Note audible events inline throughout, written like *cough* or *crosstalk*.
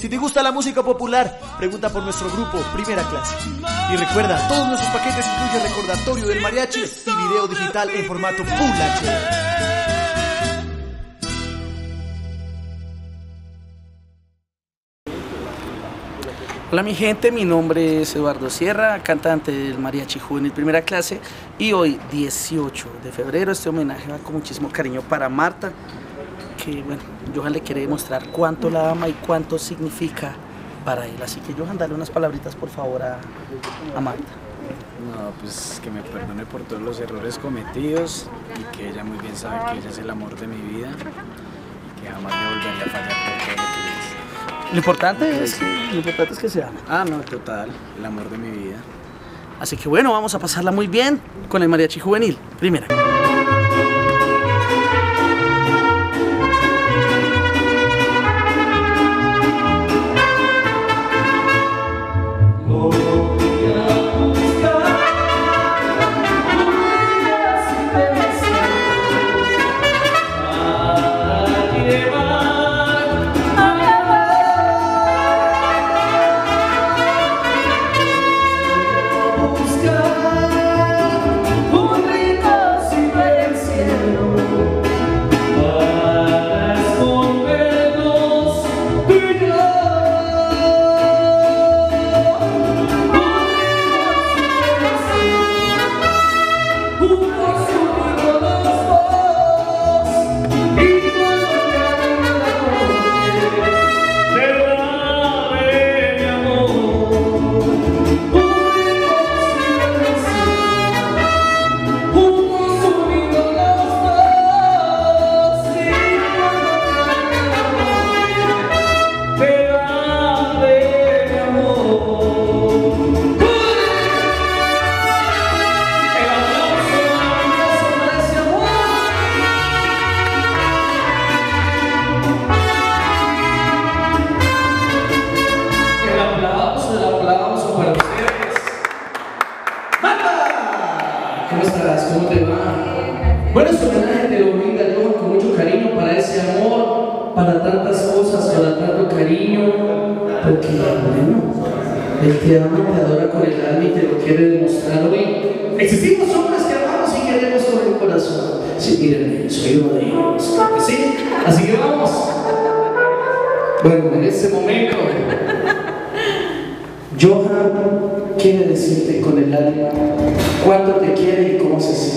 Si te gusta la música popular, pregunta por nuestro grupo Primera Clase. Y recuerda, todos nuestros paquetes incluyen recordatorio del mariachi y video digital en formato Full HD. Hola mi gente, mi nombre es Eduardo Sierra, cantante del Mariachi Juvenil Primera Clase y hoy 18 de febrero este homenaje va con muchísimo cariño para Marta que bueno, Johan le quiere demostrar cuánto la ama y cuánto significa para él, así que Johan dale unas palabritas por favor a, a Marta. No, pues que me perdone por todos los errores cometidos y que ella muy bien sabe que ella es el amor de mi vida y que jamás me volvería a fallar por todo lo que. Lo importante es que, lo importante es que se ama. Ah, no, total, el amor de mi vida. Así que bueno, vamos a pasarla muy bien con el mariachi juvenil. Primera. ¿Cómo estás? ¿Cómo te va? Bueno, este homenaje te lo brinda Johan con mucho cariño para ese amor, para tantas cosas, para tanto cariño, porque, bueno, él te ama, te adora con el alma y te lo quiere demostrar hoy. Existimos hombres que amamos y queremos con el corazón. Sí, miren, soy uno de ellos, quiere decirte con el alma cuánto te quiere y cómo se siente.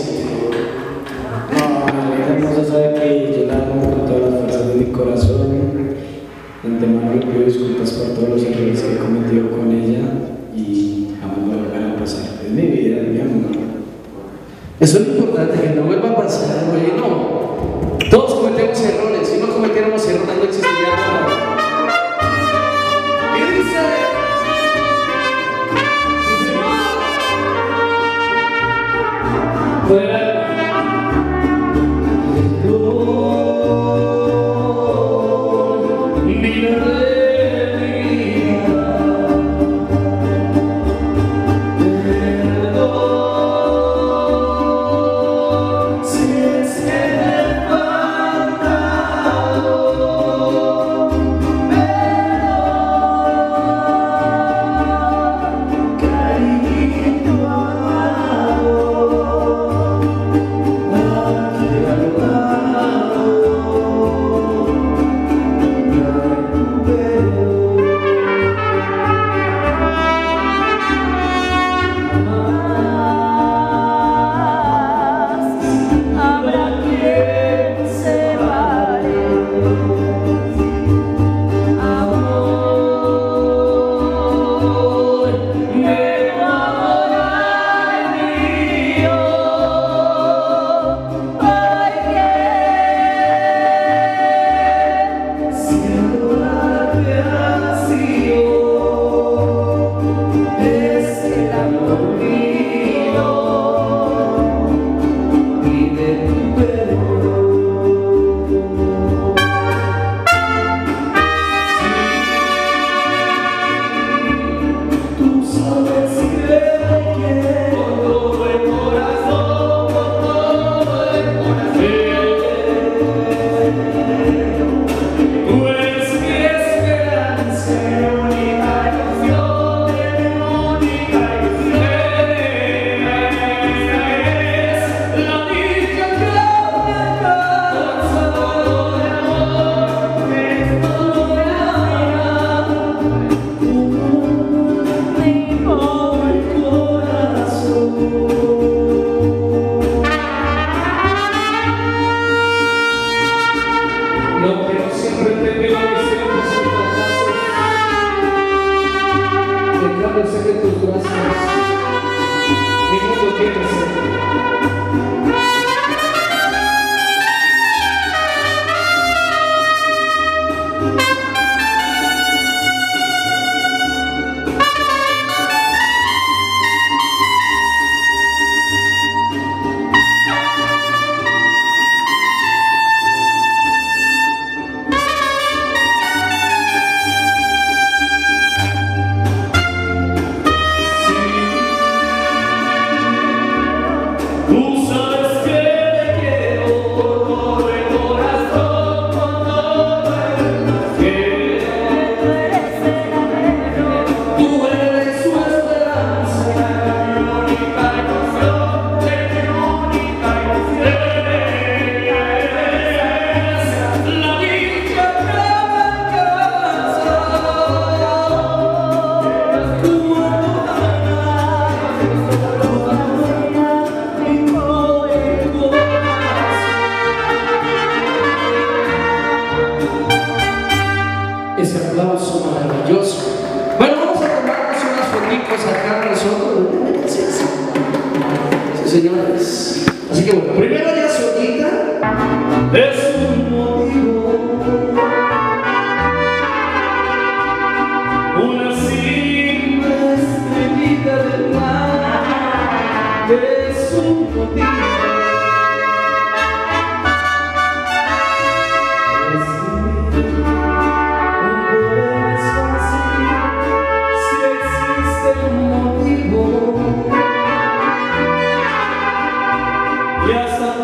Yes,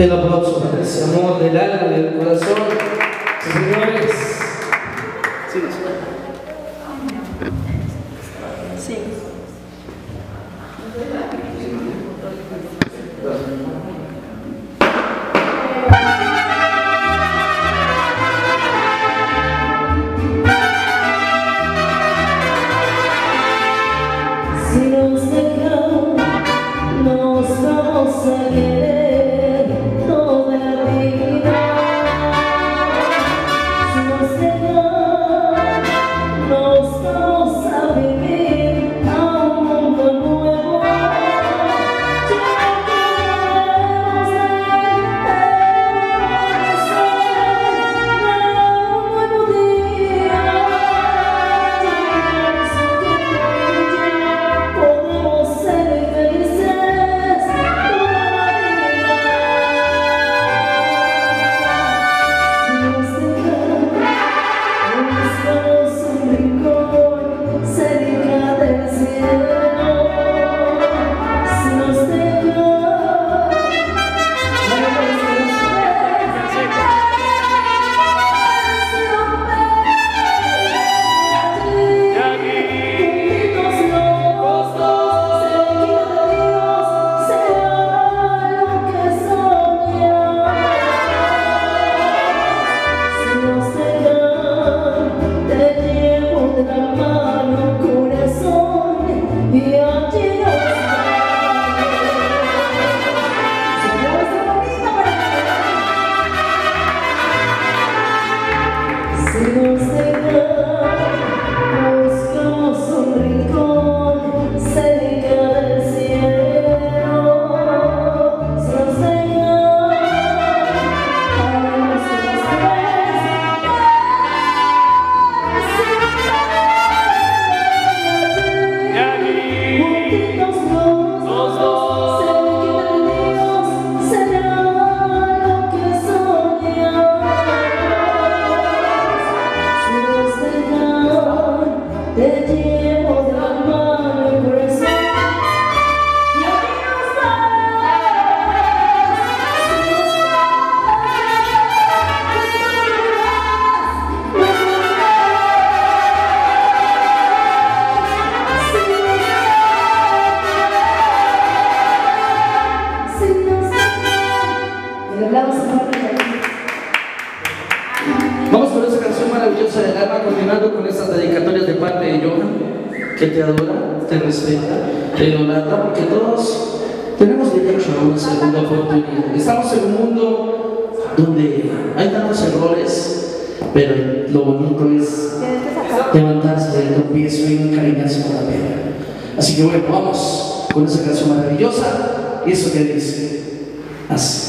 El aplauso para ese amor del alma y del corazón. Señores, sí. Segunda oportunidad. Estamos en un mundo donde hay tantos errores, pero lo bonito es levantarse del tropiezo y encariñarse con la piedra. Así que bueno, vamos con esa canción maravillosa y eso que dice así.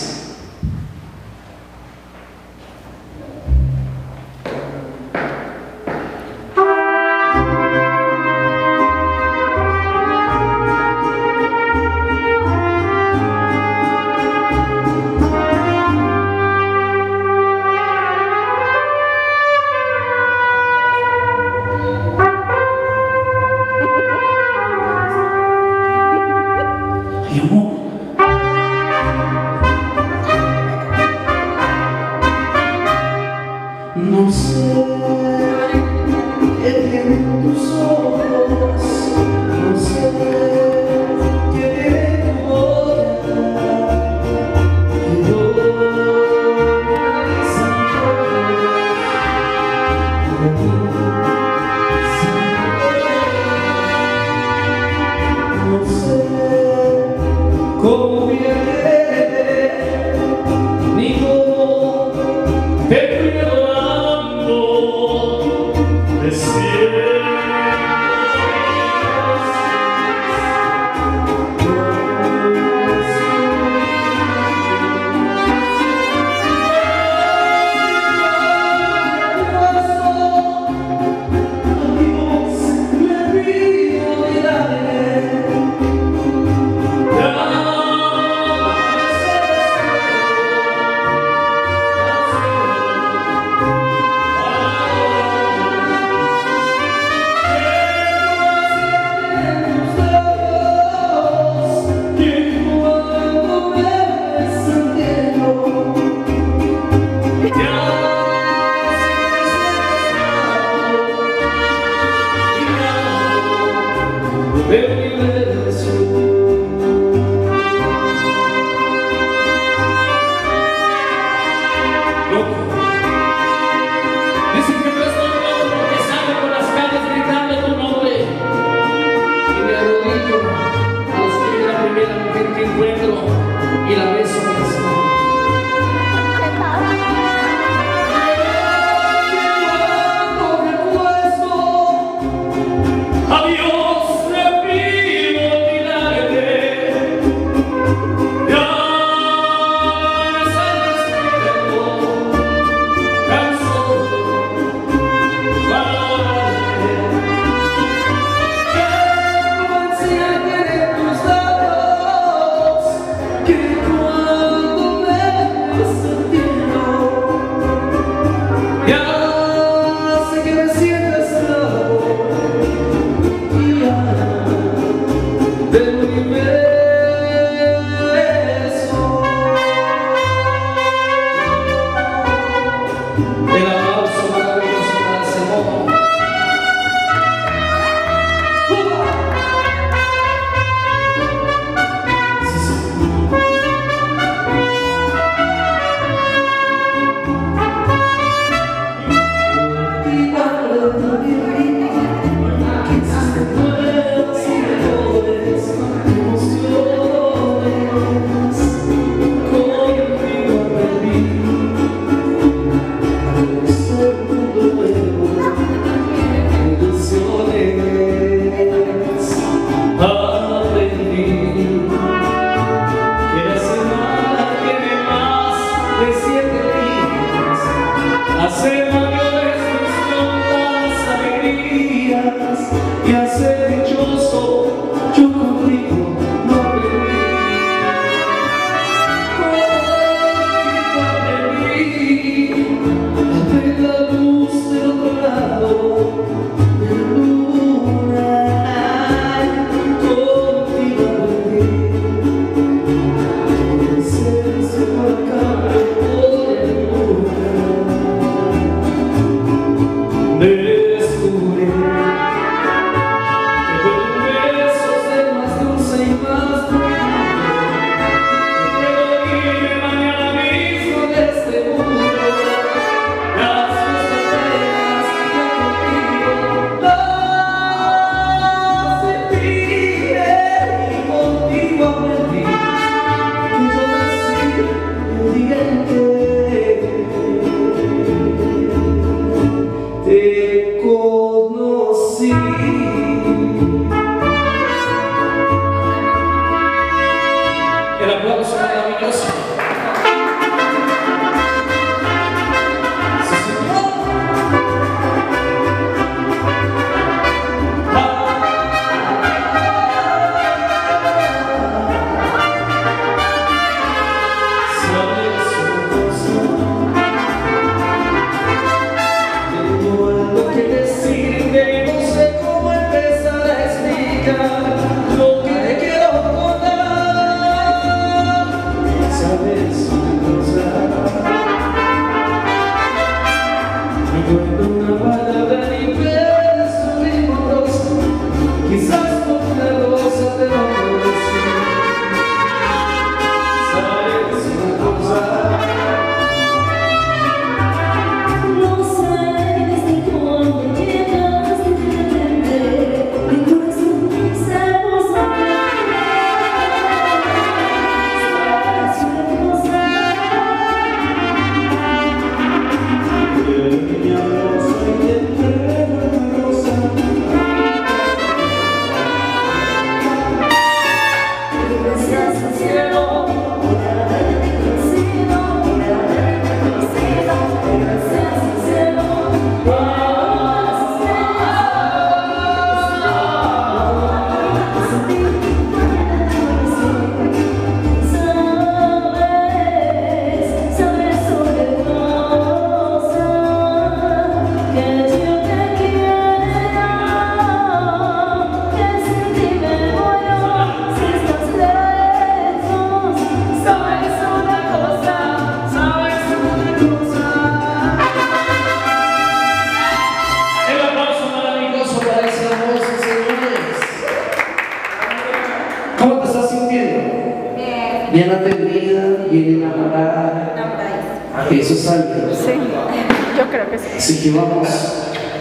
Eso es algo. Sí, *laughs* yo creo que sí. Así que vamos,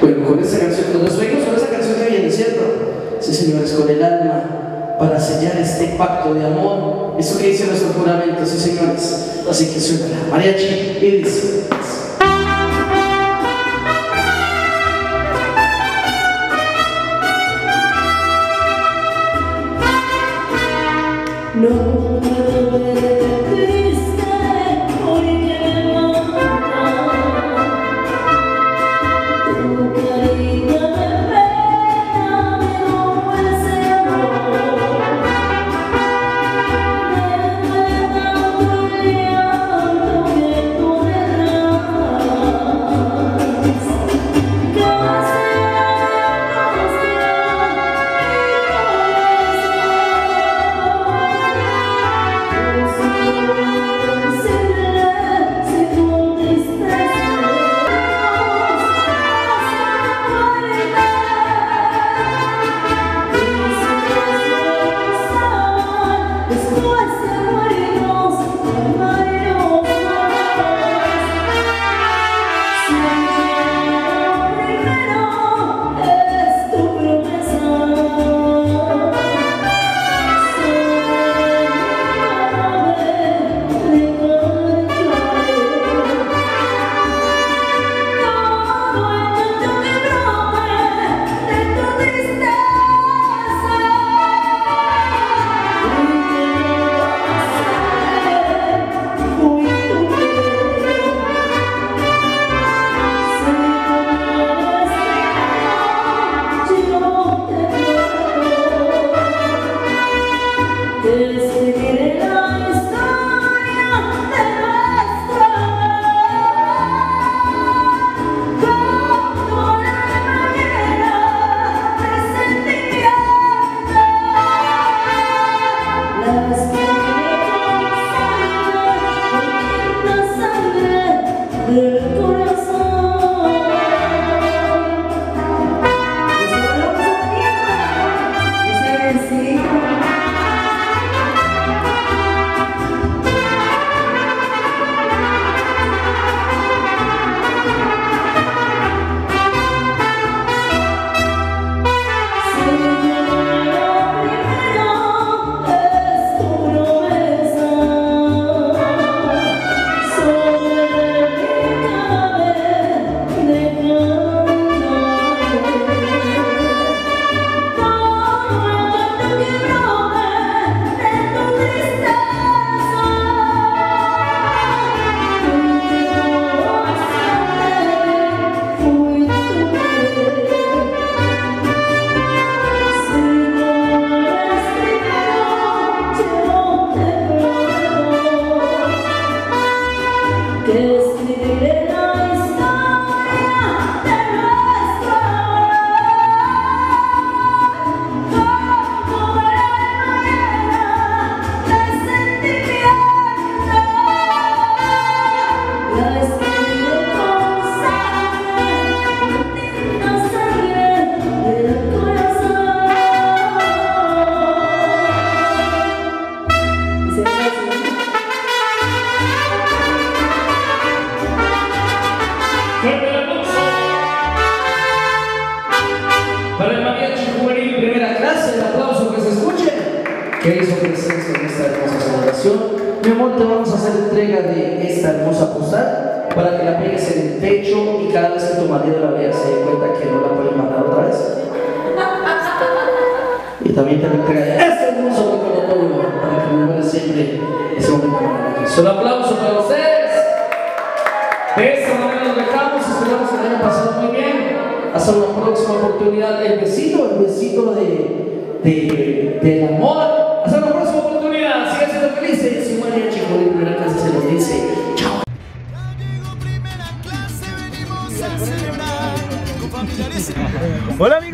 bueno, con esta canción, nos despedimos con esta canción que viene, ¿cierto? Sí, señores, con el alma, para sellar este pacto de amor. Eso que dice nuestro juramento, sí, señores. Así que suena la mariachi y dice. Entrega de esta hermosa postal para que la pegues en el techo y cada vez que tu marido la vea se dé cuenta que no la puede mandar otra vez. Y también te la entrega de este hermoso recordatorio para que me siempre ese momento maravilloso. Un aplauso para ustedes. De esta manera nos dejamos, esperamos que la hayan pasado muy bien. Hasta una próxima oportunidad. El besito, el besito de, de, del amor. Hasta una próxima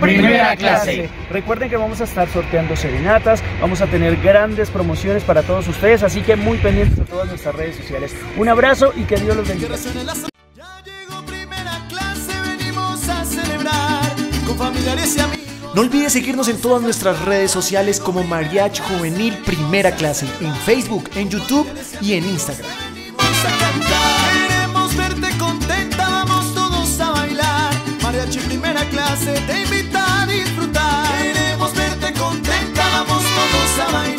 Primera clase. Recuerden que vamos a estar sorteando serenatas, vamos a tener grandes promociones para todos ustedes, así que muy pendientes a todas nuestras redes sociales. Un abrazo y que Dios los bendiga. No olvides seguirnos en todas nuestras redes sociales como Mariach Juvenil Primera Clase, en Facebook, en YouTube y en Instagram. Queremos verte contenta, vamos todos a bailar. Mariachi Primera Clase, Sabah